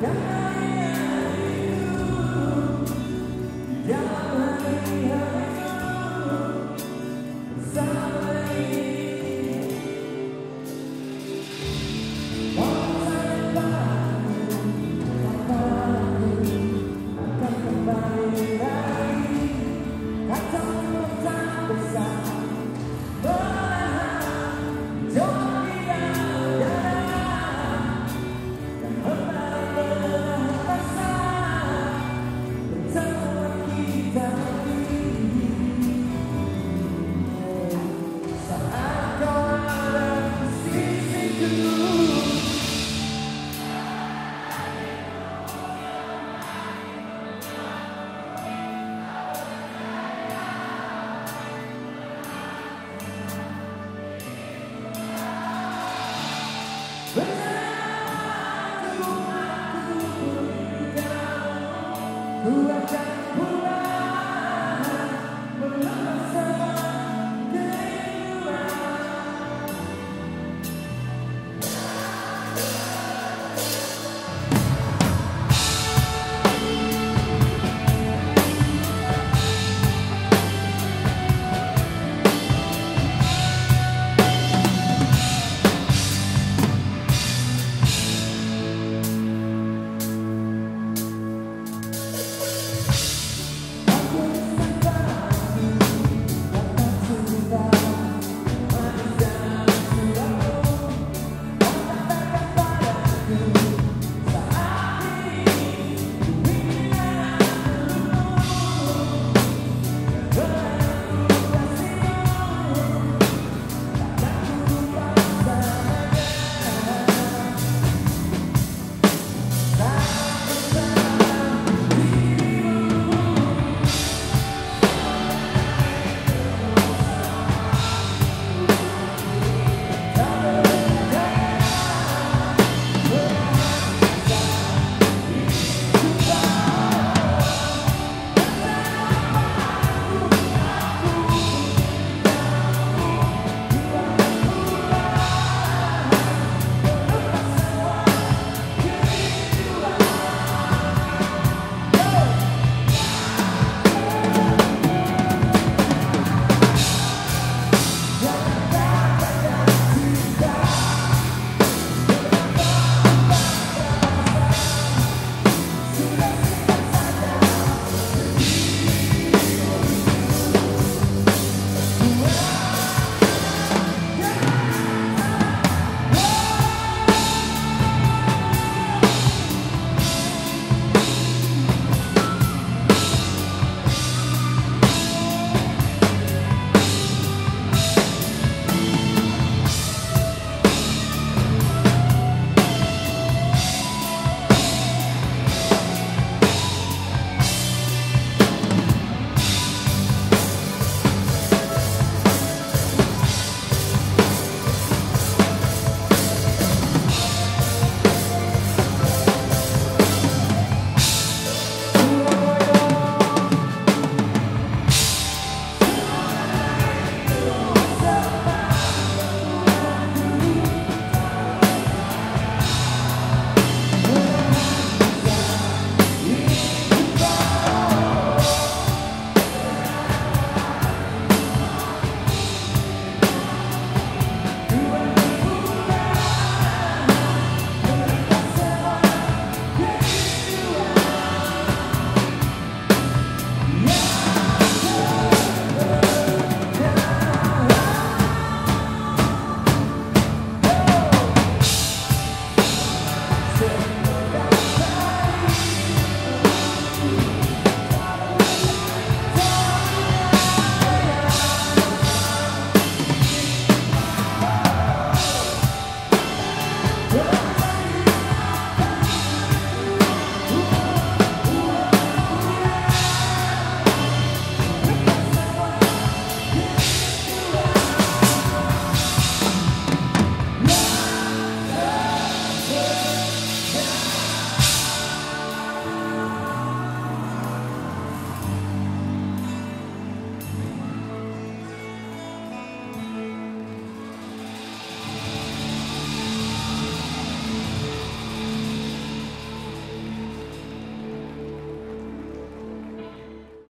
God. Who I've died?